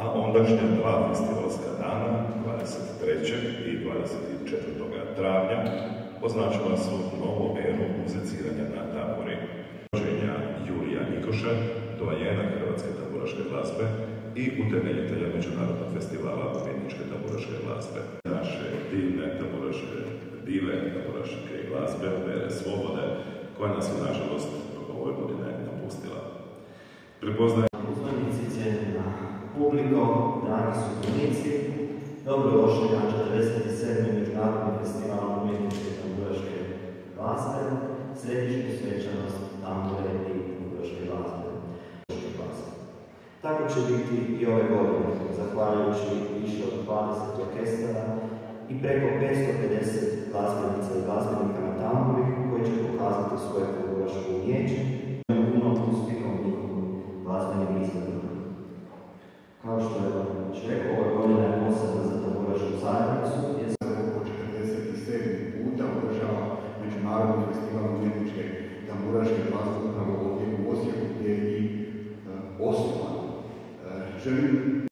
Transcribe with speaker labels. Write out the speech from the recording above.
Speaker 1: a ondašnja dva festivalska dana, 23. i 24. travnja, označila su novu eru muziciranja na tabori. Rođenja Jurija Nikoša, dojena Hrvatske taburaške glazbe i utemeljitelja Međunarodnog festivala umjetničke taburaške glazbe. Naše divne taburaške, dive taburaške glazbe, Vere Svobode, koja nas je, nažalost, ove godine napustila. Prepoznaje
Speaker 2: publiko, dragi sudionici, dobro došli na 47. Međunarodni festival umjetničke tamburaške glazbe, središnju svečanost tambure i tamburaške glazbe. Tako će biti i ove godine, zahvaljujući više od 20 orkestara i preko 550 glazbenica
Speaker 3: j'ai